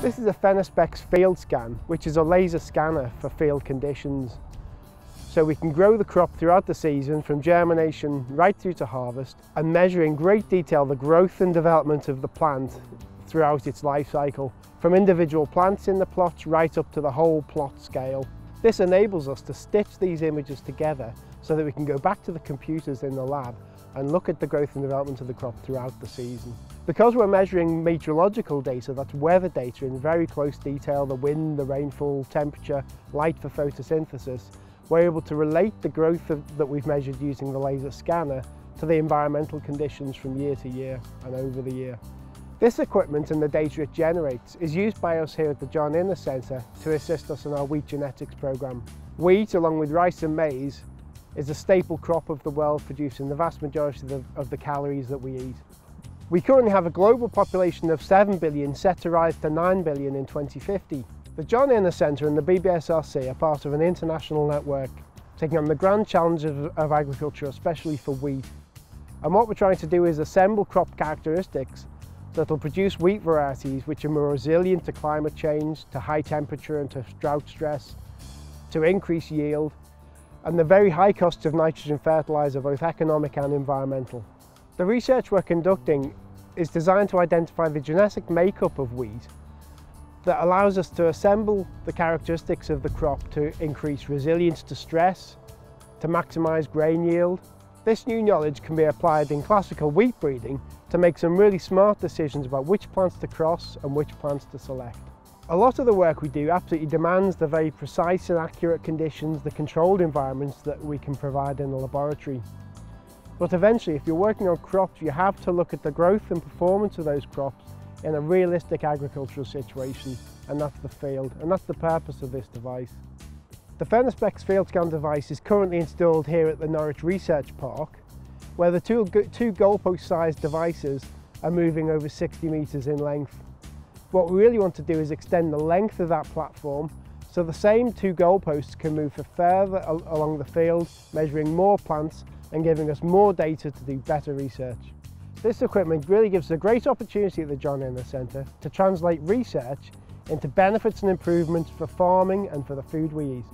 This is a Phenospex field scan, which is a laser scanner for field conditions. So we can grow the crop throughout the season from germination right through to harvest and measure in great detail the growth and development of the plant throughout its life cycle, from individual plants in the plots right up to the whole plot scale. This enables us to stitch these images together so that we can go back to the computers in the lab and look at the growth and development of the crop throughout the season. Because we're measuring meteorological data, that's weather data in very close detail, the wind, the rainfall, temperature, light for photosynthesis, we're able to relate the growth of, that we've measured using the laser scanner to the environmental conditions from year to year and over the year. This equipment and the data it generates is used by us here at the John Innes Centre to assist us in our wheat genetics programme. Wheat, along with rice and maize, is a staple crop of the world producing the vast majority of the, of the calories that we eat. We currently have a global population of 7 billion set to rise to 9 billion in 2050. The John Innes Centre and the BBSRC are part of an international network taking on the grand challenge of, of agriculture, especially for wheat. And what we're trying to do is assemble crop characteristics that will produce wheat varieties which are more resilient to climate change, to high temperature and to drought stress, to increase yield, and the very high costs of nitrogen fertiliser, both economic and environmental. The research we're conducting is designed to identify the genetic makeup of wheat that allows us to assemble the characteristics of the crop to increase resilience to stress, to maximise grain yield. This new knowledge can be applied in classical wheat breeding to make some really smart decisions about which plants to cross and which plants to select. A lot of the work we do absolutely demands the very precise and accurate conditions, the controlled environments that we can provide in the laboratory. But eventually, if you're working on crops, you have to look at the growth and performance of those crops in a realistic agricultural situation, and that's the field, and that's the purpose of this device. The Phenospex field scan device is currently installed here at the Norwich Research Park, where the two, two goalpost-sized devices are moving over 60 metres in length. What we really want to do is extend the length of that platform so the same two goalposts can move for further along the field, measuring more plants and giving us more data to do better research. This equipment really gives us a great opportunity at the John Innes Centre to translate research into benefits and improvements for farming and for the food we eat.